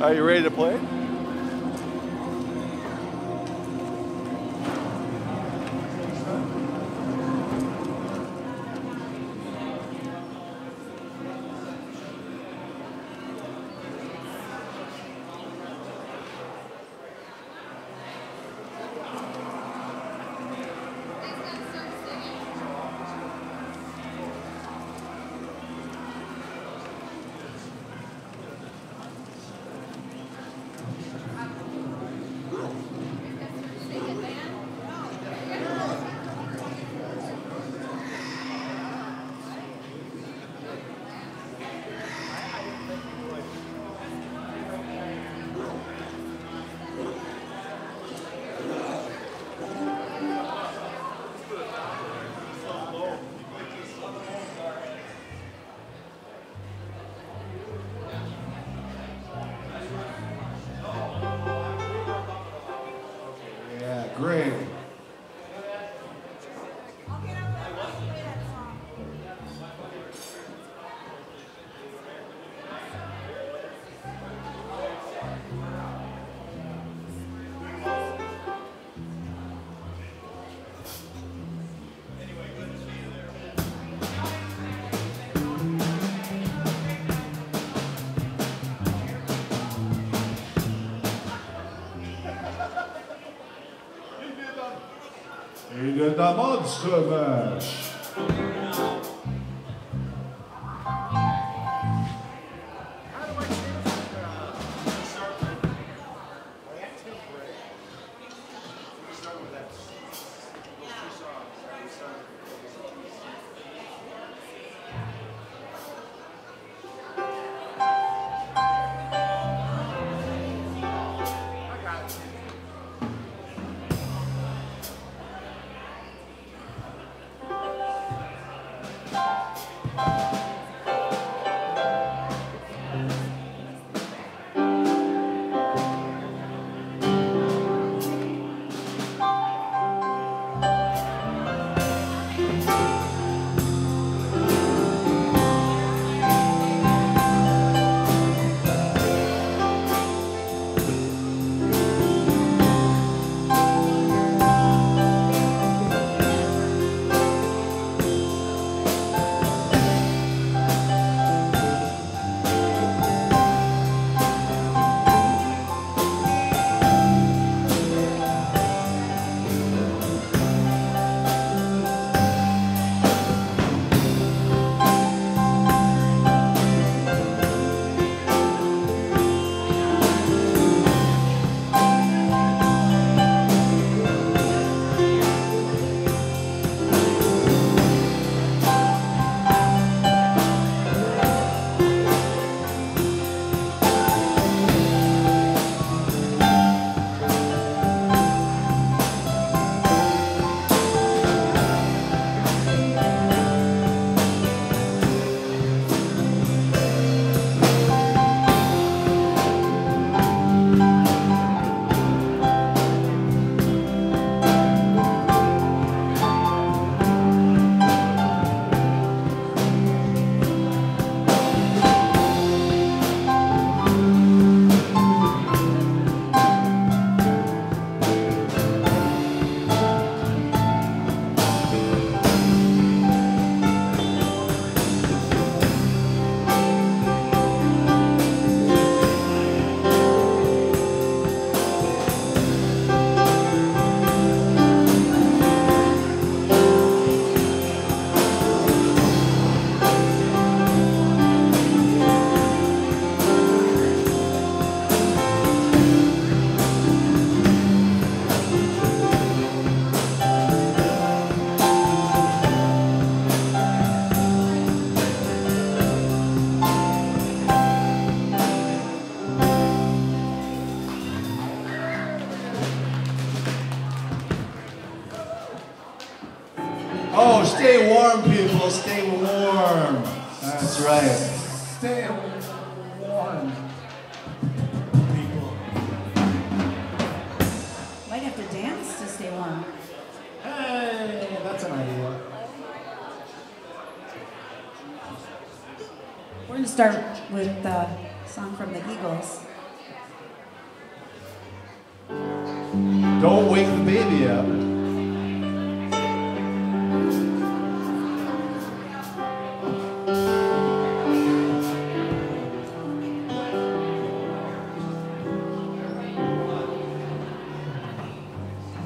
Are you ready to play? Boston.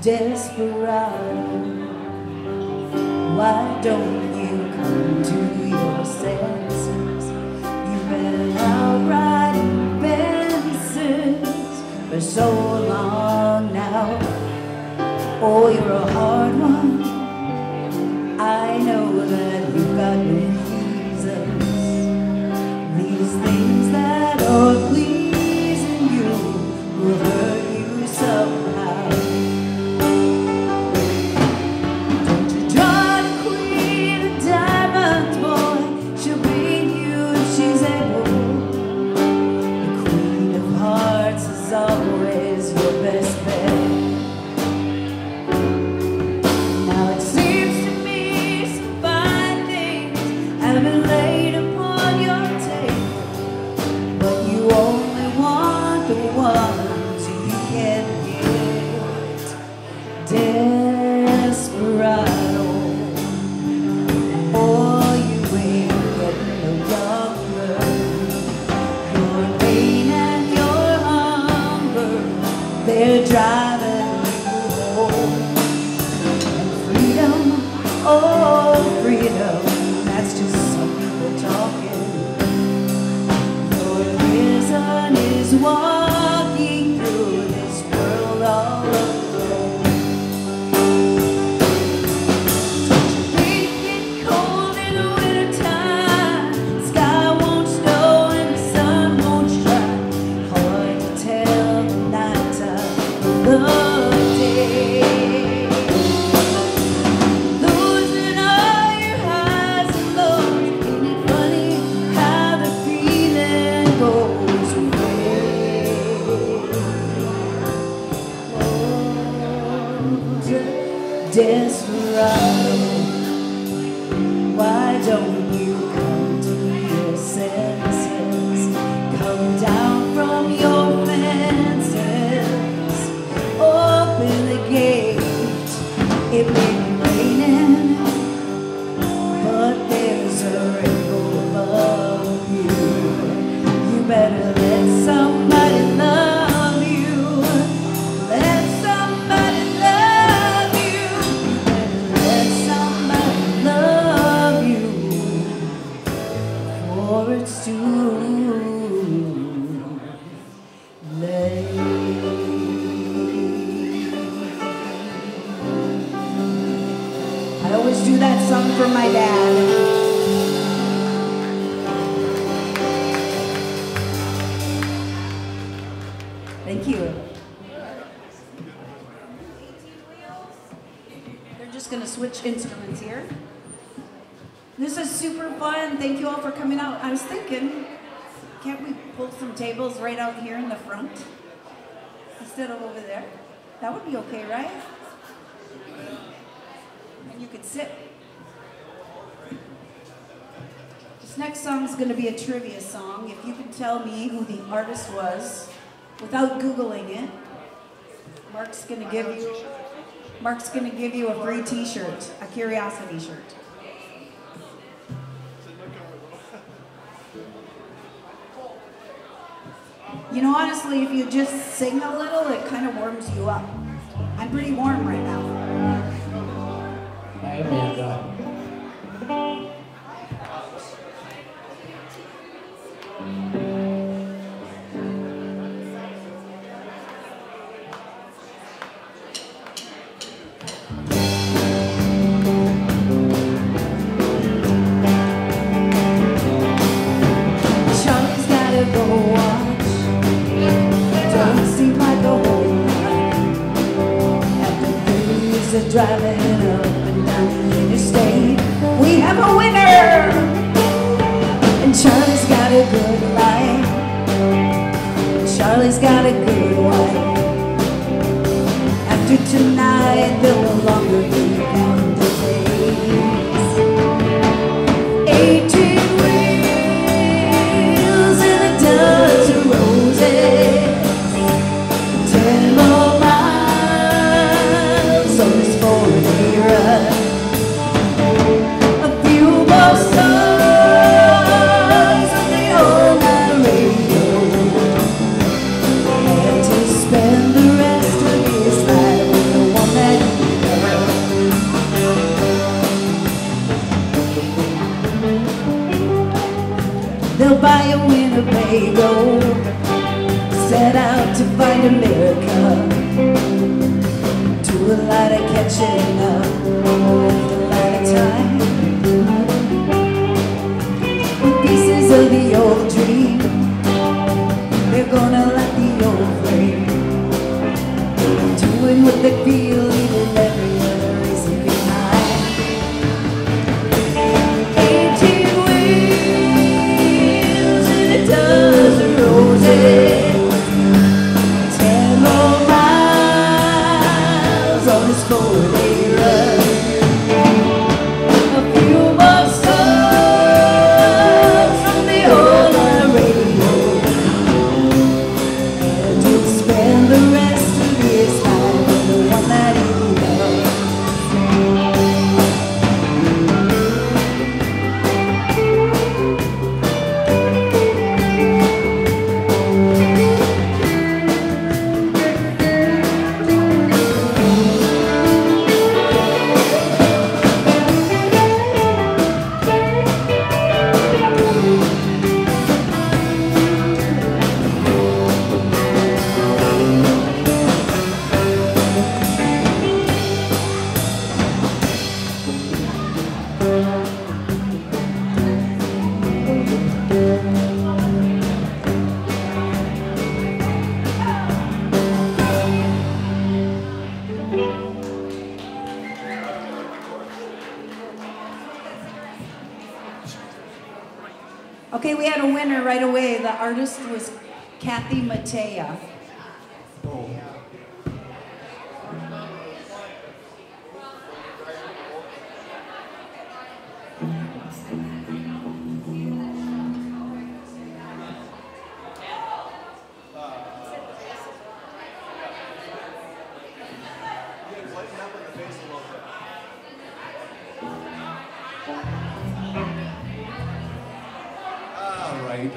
desperate. heaven Thank you. They're just going to switch instruments here. This is super fun. Thank you all for coming out. I was thinking, can't we pull some tables right out here in the front instead of over there? That would be okay, right? And you could sit. This next song is going to be a trivia song. If you can tell me who the artist was, without Googling it. Mark's gonna give you, Mark's gonna give you a free t-shirt, a curiosity shirt. You know, honestly, if you just sing a little, it kind of warms you up. I'm pretty warm right now. Hi, Amanda. Lot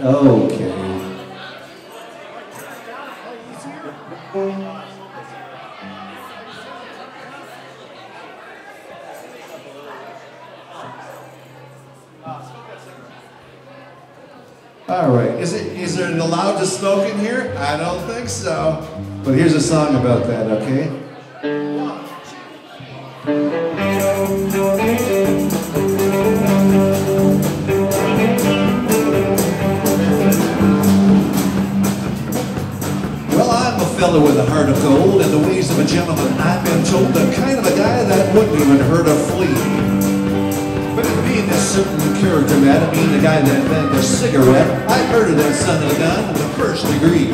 okay. All right, is it is it allowed to smoke in here? I don't think so. But here's a song about that, okay? Son of gun in the first degree.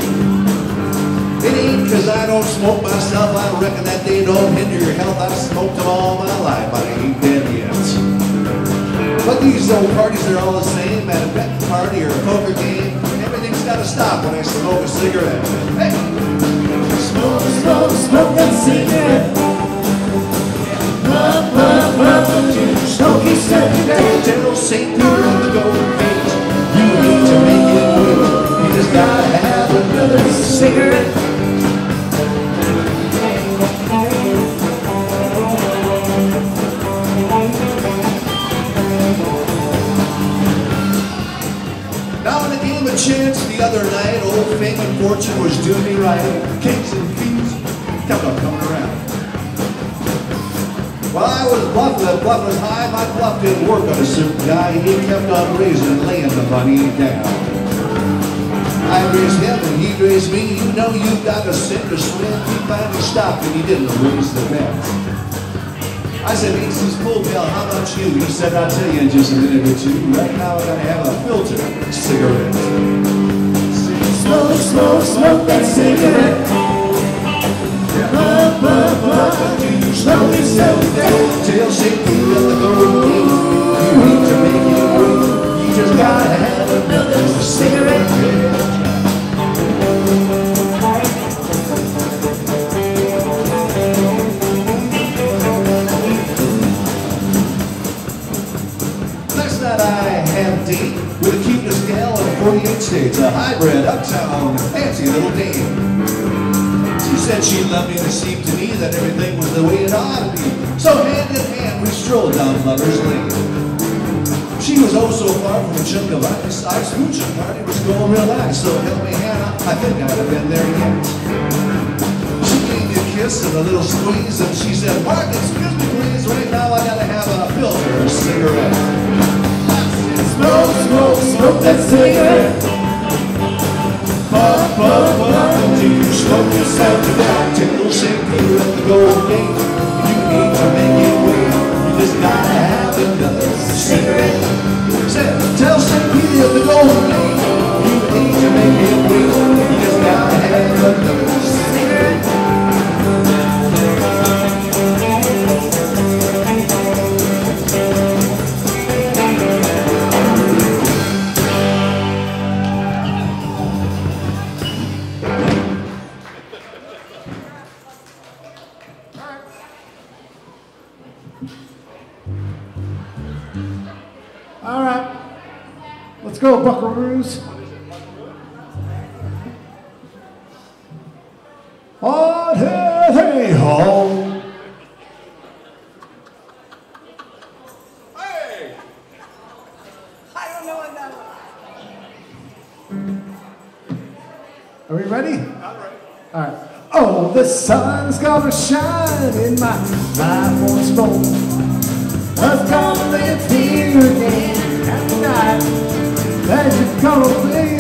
It ain't cause I don't smoke myself, I reckon that they don't hinder your health. I've smoked them all my life, I ain't dead yet. But these old parties are all the same, at a betting party or a poker game, everything's gotta stop when I smoke a cigarette. Hey! I was bluffing, the bluff was high, my bluff didn't work on a certain guy. He kept on raising laying the money down. I raised him and he raised me. You know you've got to sink or swim. He finally stopped and he didn't raise the bet. I said, Aces Full Bill, how about you? He said, I'll tell you in just a minute or two. Right now I'm gonna have a filter cigarette. Smoke, smoke, smoke that cigarette. Puff, puff, puff, smoke your cigarette. Tell St. Peter at the golden gate, you need to make it. You just gotta have another cigarette. I a date gal in 48 states, a hybrid, uptown, fancy little dame. She said she loved me and it seemed to me that everything was the way it ought to be. So hand in hand we strolled down Lover's Lane. She was oh so far from a chunk of ice. I smooched the party was going real nice. So help me Hannah, I think I'd have been there yet. She gave me a kiss and a little squeeze and she said, Mark, excuse me please, right now I gotta have a filter cigarette. Smoke, smoke, smoke that cigarette. Puff, puff until you smoke yourself to death. Till St. Peter at the Golden Gate. You need to make it wait. You just gotta have another cigarette. Tell St. Peter at the Golden Gate. You need to make it wait. You just gotta have another cigarette. All right. Let's go, buckaroos. On hey, hey, ho. I don't know what that was. Are we ready? All right. Oh, the sun's gonna shine in my life once more. I've gonna live here again That you're gonna live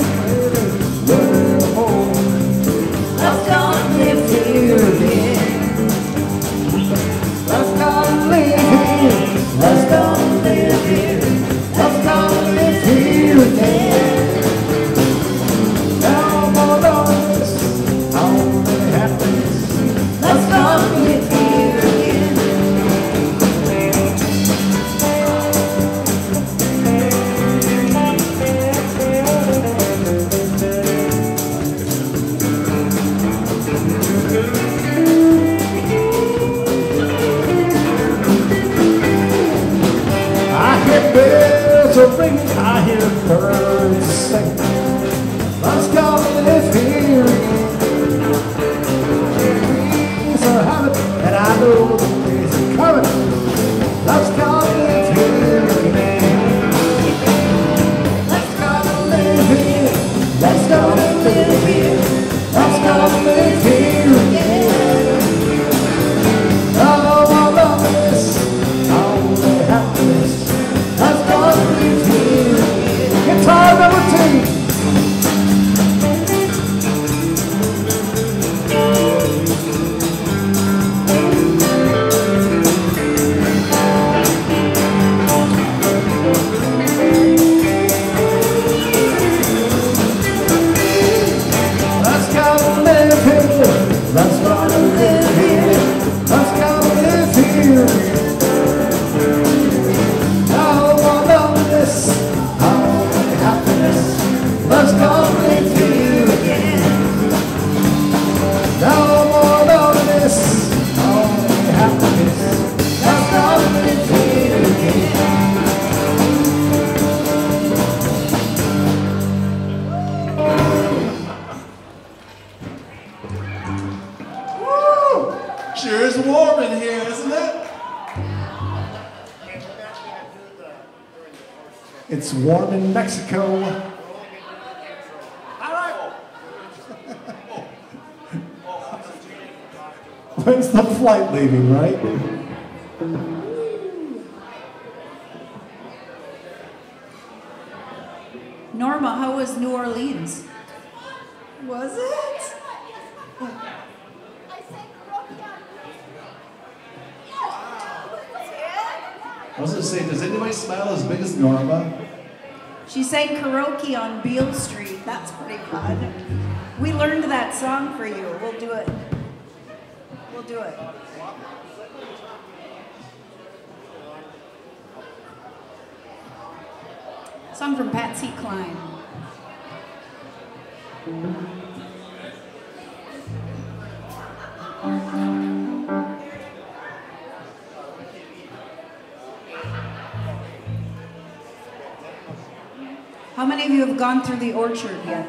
many of you have gone through the orchard yet?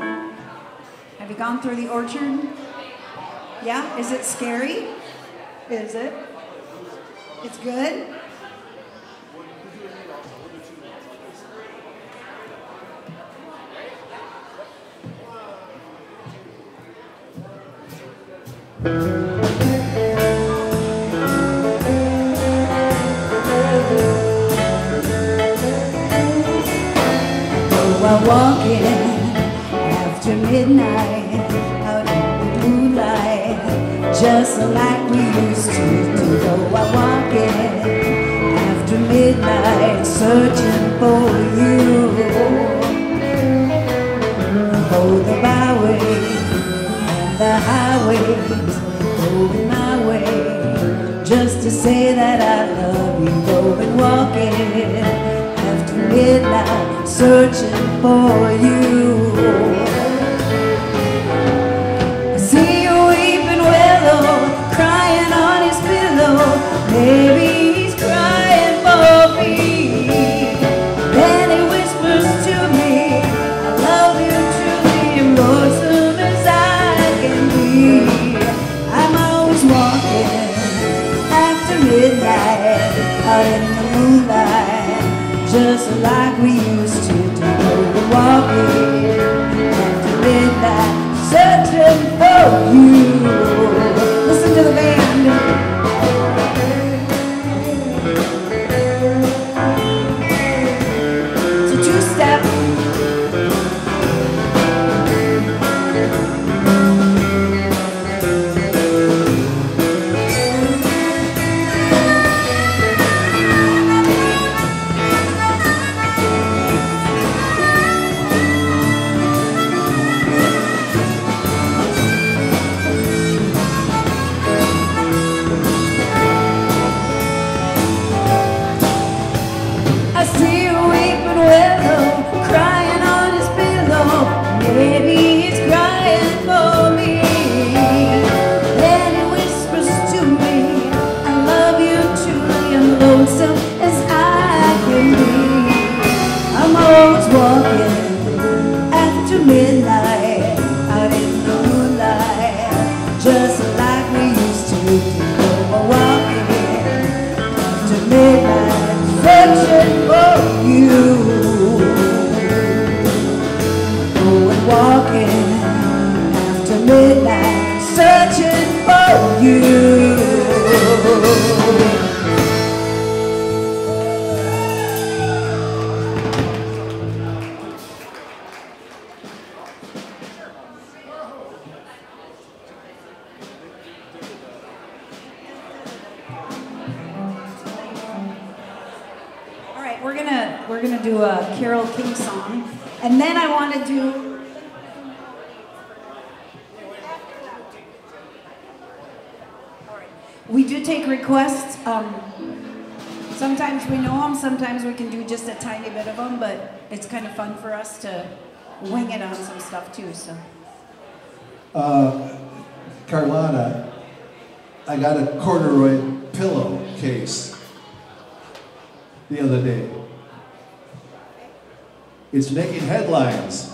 Have you gone through the orchard? Yeah? Is it scary? Is it? It's good? Thank you. night out in the moonlight, just like we used to do. Though I'm walking after midnight, searching for you. Oh, the byway and the highways, going my way, just to say that I love you. Going walking after midnight, searching for you. it's kind of fun for us to wing it on some stuff too. So, uh, I got a corduroy pillow case the other day. It's making headlines.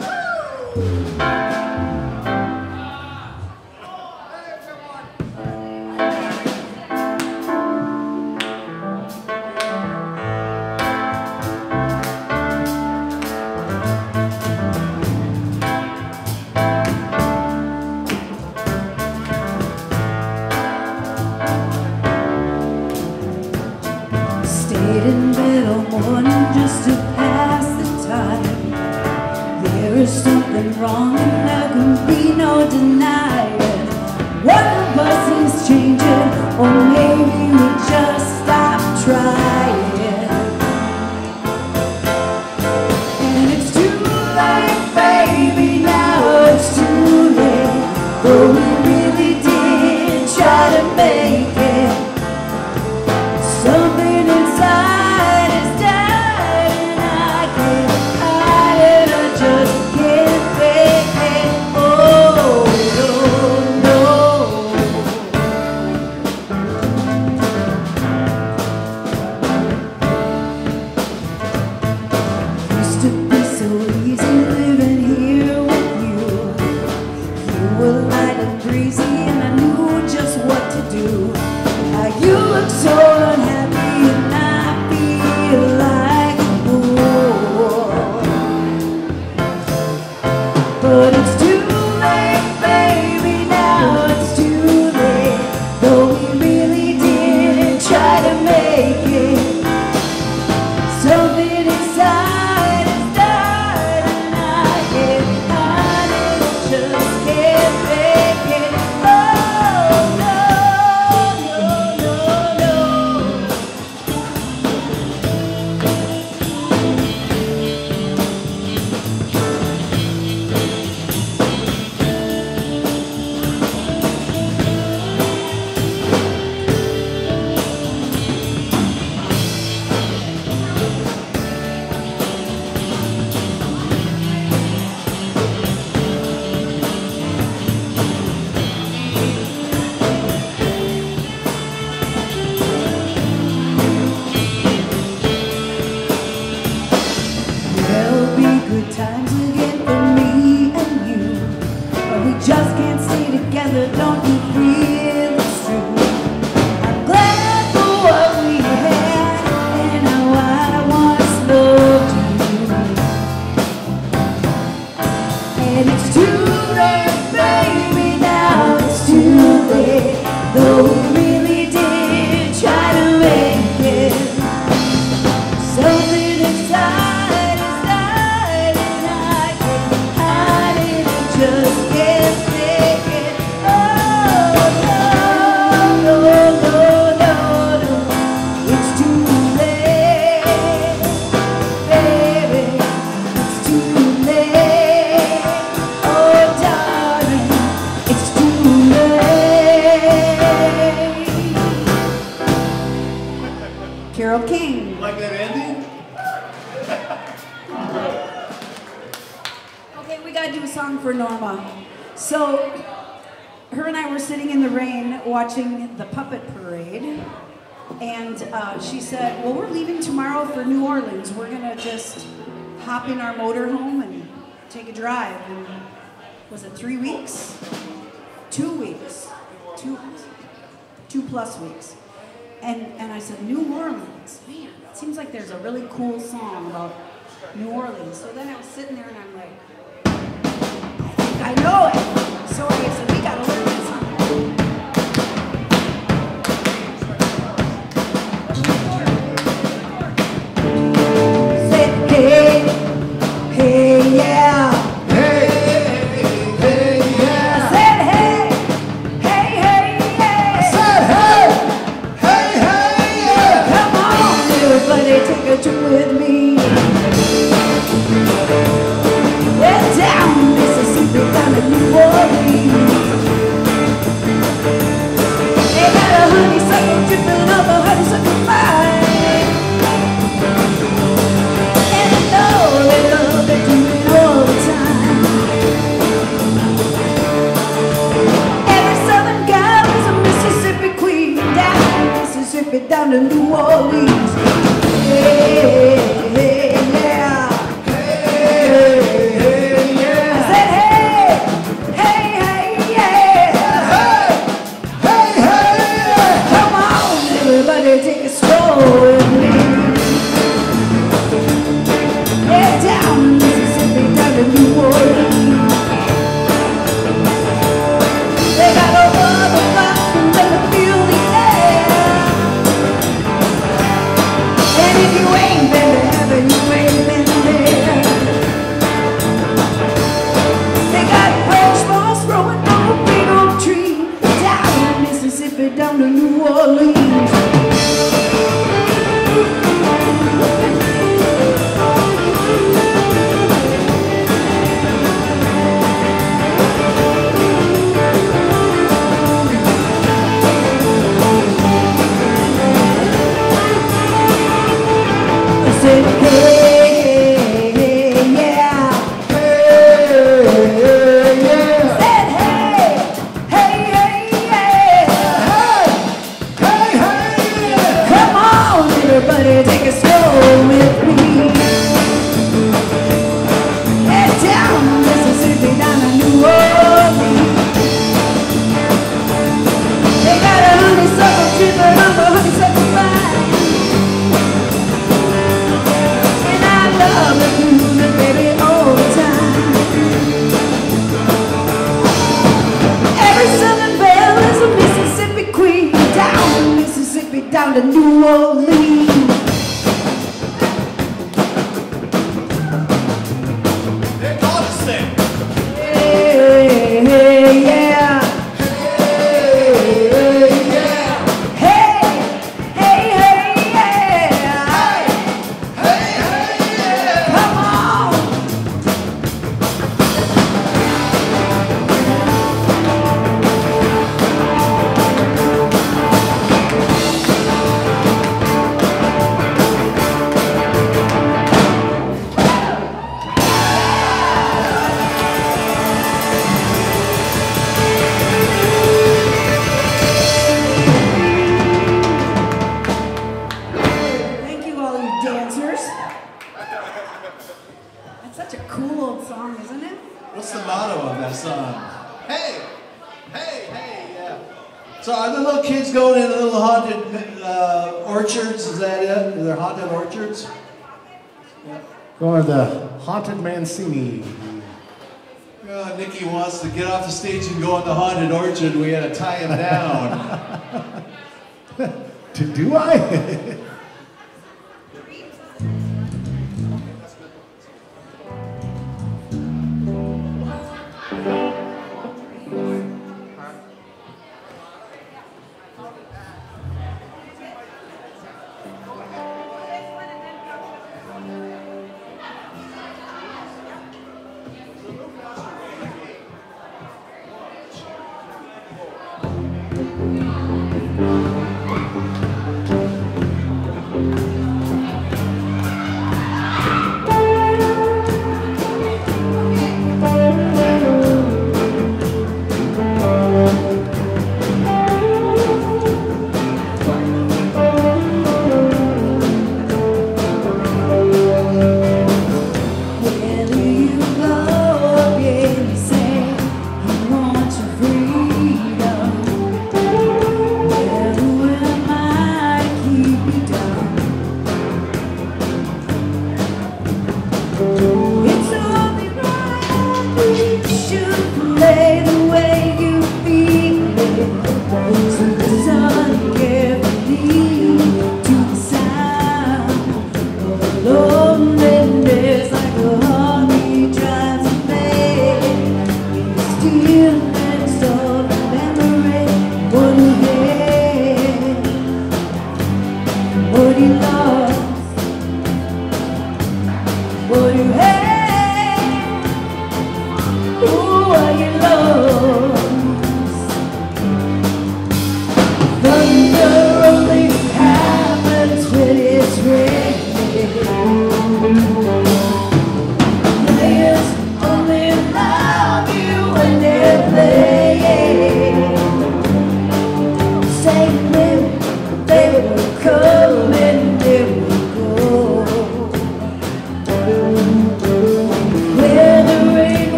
Mancini. Uh, Nikki wants to get off the stage and go in the haunted orchard. We had to tie him down. To do I?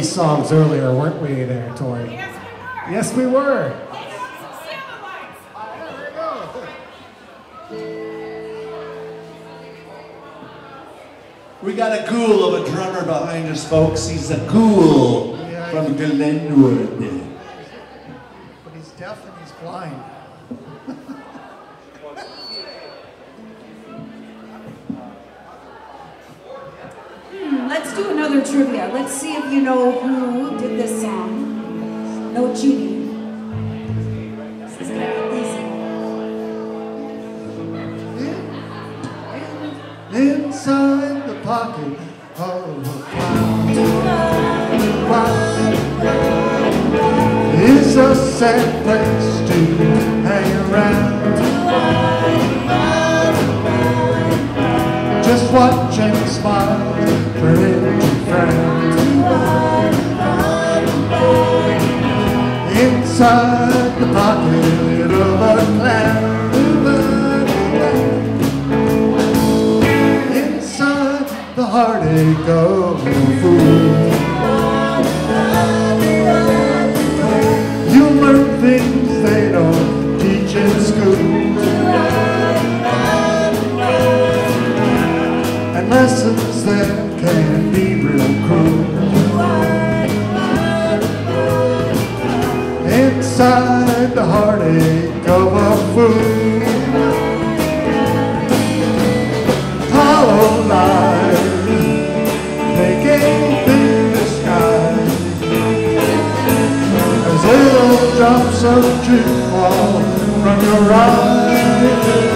70s songs earlier, weren't we there, Tori? Yes, we were. We got a ghoul of a drummer behind us, folks. He's a ghoul let's do another trivia. Let's see if you know who did this song. No cheating. Is. Inside the pocket of a clown. It's a sad place a fool. You learn things they don't teach in school. And lessons that can be real cruel. Inside the heartache of a fool. Drops of truth fall from your eyes.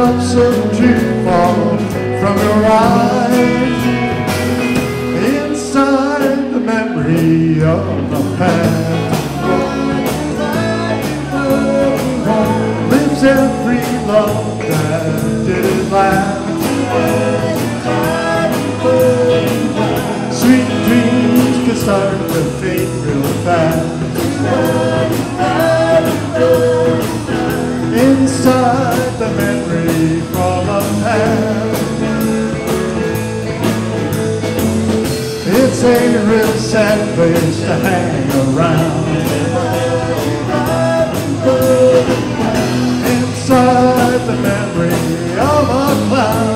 Drops of dew fall from your eyes. Inside the memory of the past The memory from a past. It's a real sad place to hang around. Inside the memory of a clown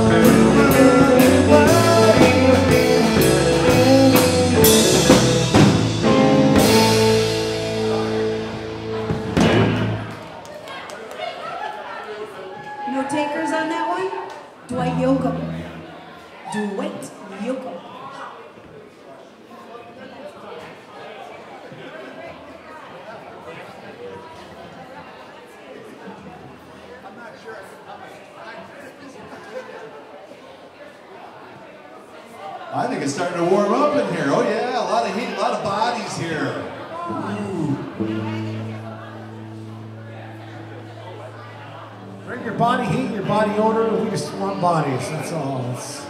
it's starting to warm up in here. Oh yeah, a lot of heat, a lot of bodies here. Bring your body heat, your body odor. We just want bodies. That's all. It's,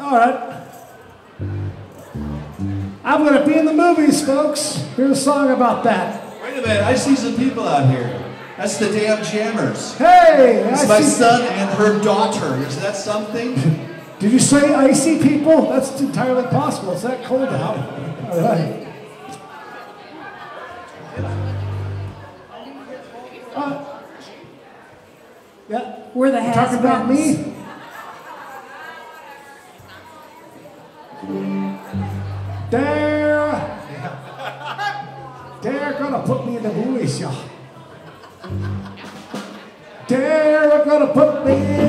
All right. I'm going to be in the movies, folks. Here's a song about that. Wait a minute. I see some people out here. That's the damn jammers. Hey, I It's my see- son and her daughter. Is that something? Did you say icy people? That's entirely possible. It's that cold out. All right. Uh, yeah. We're the You talking about me? Gonna put me in the y'all. They're gonna put me in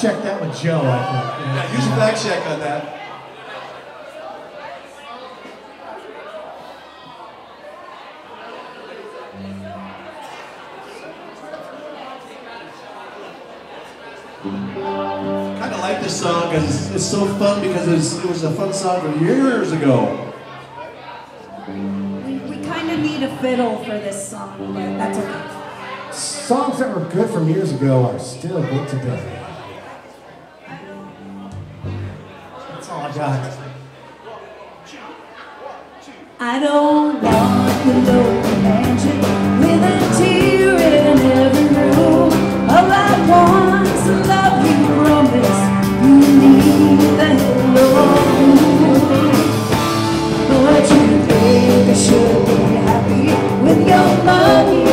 check that with Joe, I think. Yeah, use a fact check on that. kind of like this song because it's, it's, so fun because it was, it was a fun song from years ago. We, we kind of need a fiddle for this song, but that's okay. Songs that were good from years ago are still good today. I don't want the lonely mansion with a tear in every room. All I want is a lovely promise need the halo. But you think I should be happy with your money?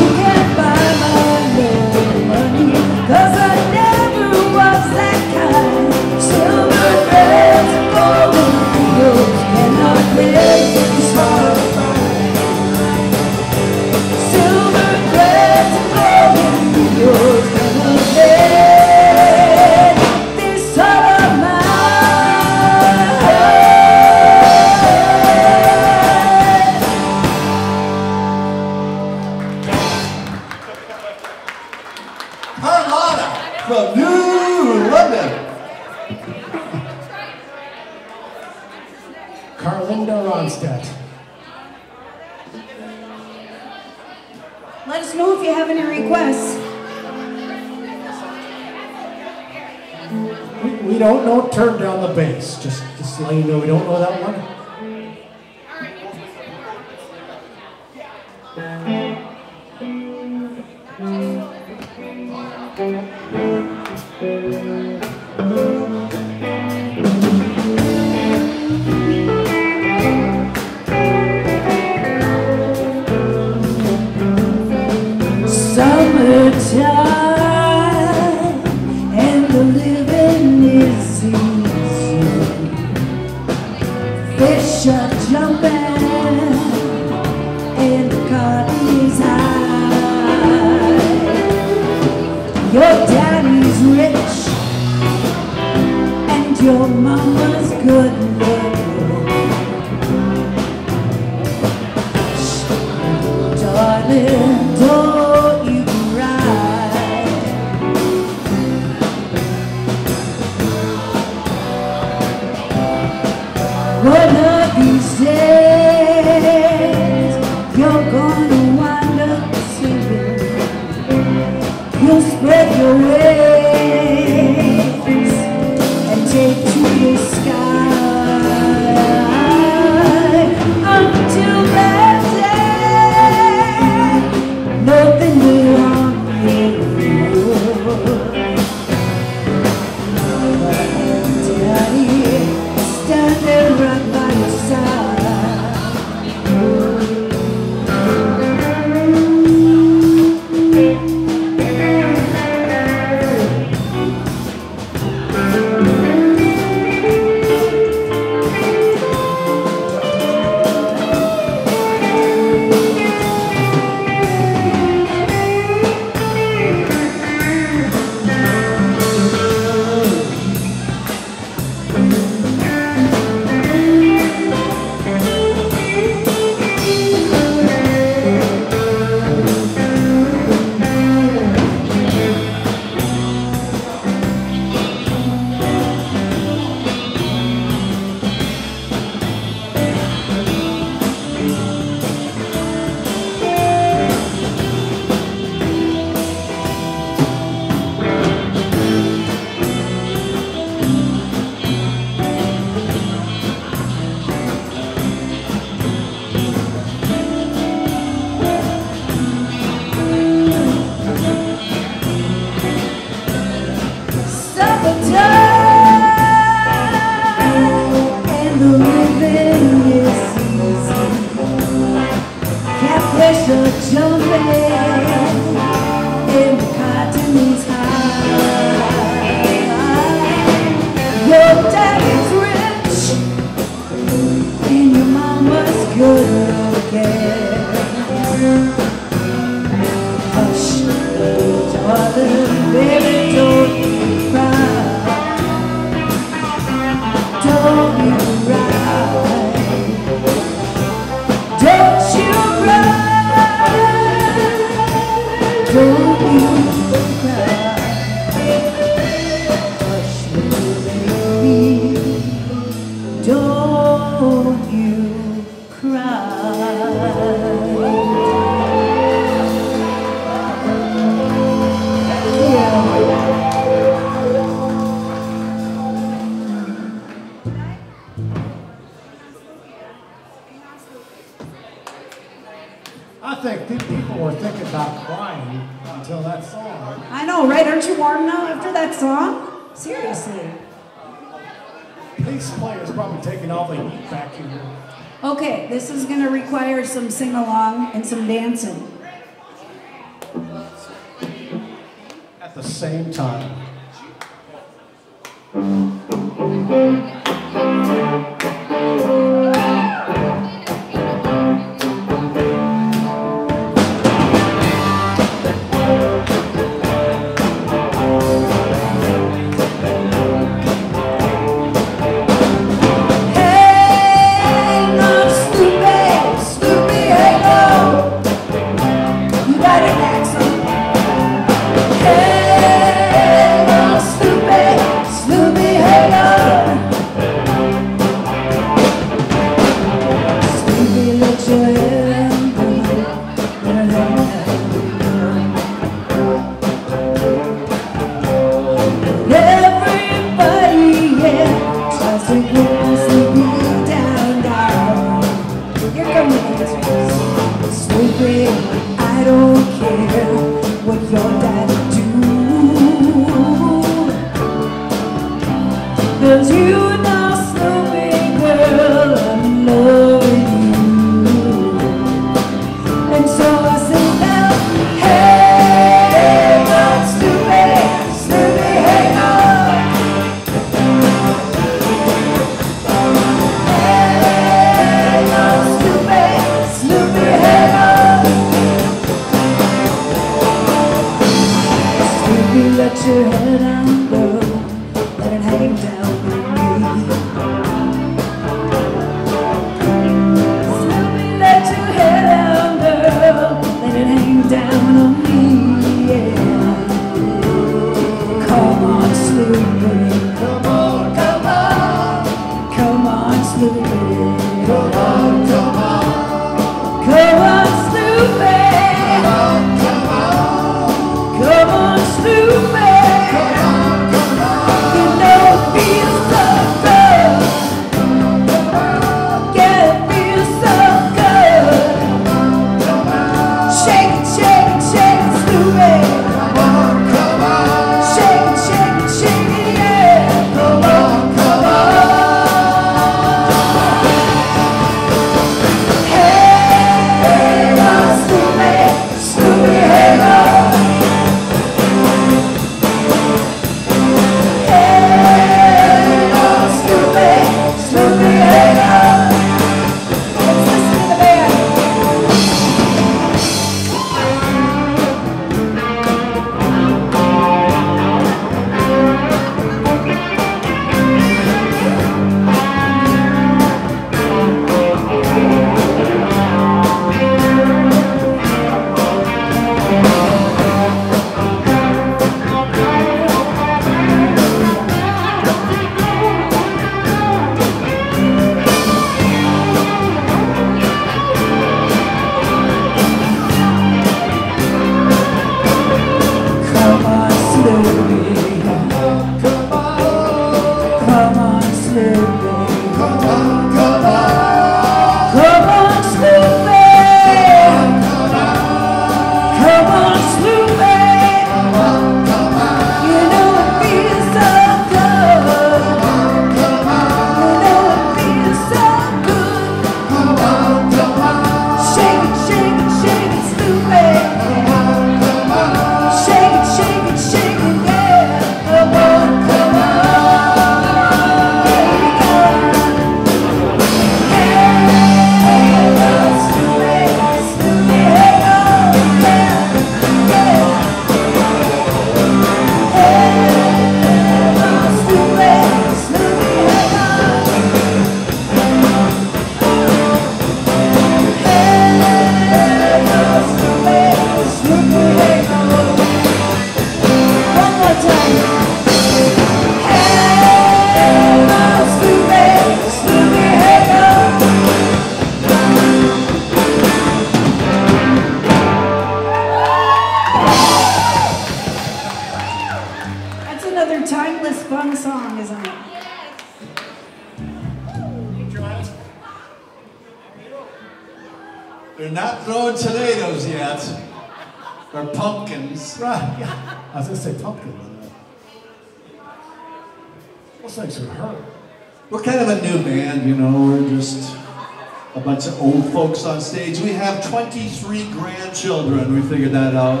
folks on stage. We have 23 grandchildren. We figured that out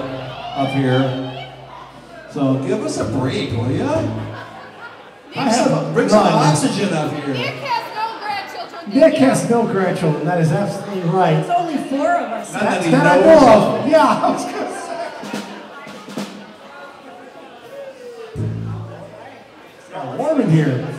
up here. So give us a break, will ya? I have a, bring some oxygen up here. Nick has no grandchildren. Nick has no grandchildren. That is absolutely right. It's only four of us. Not That's that, that I know of. Yeah, I was going to say. warm in here.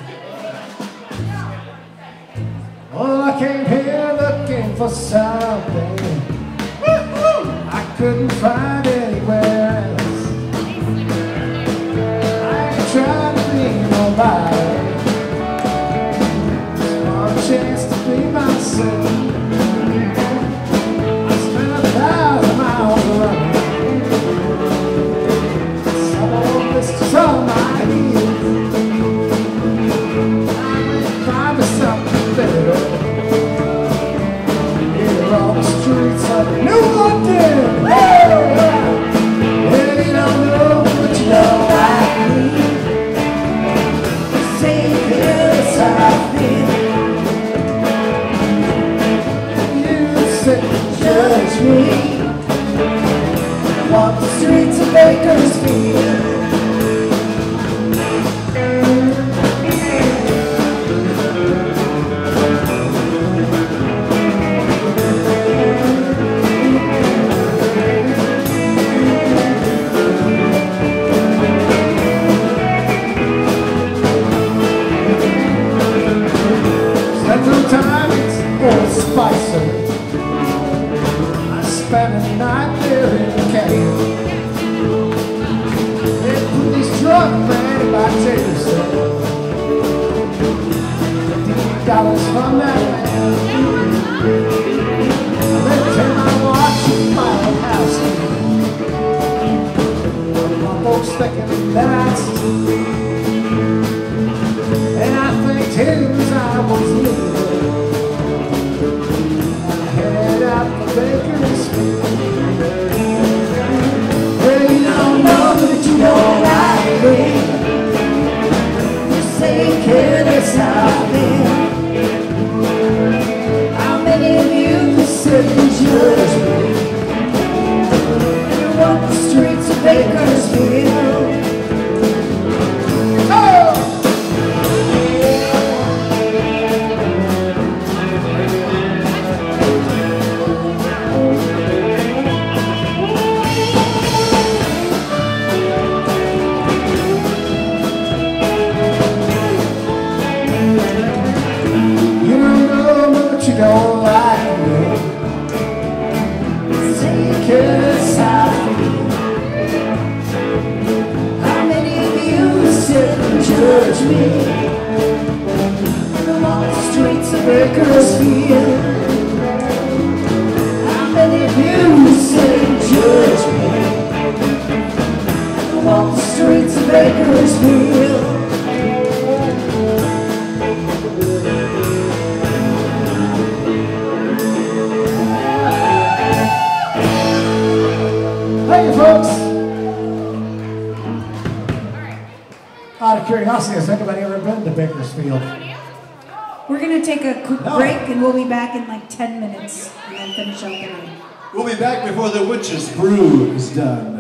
the witch's brew is done.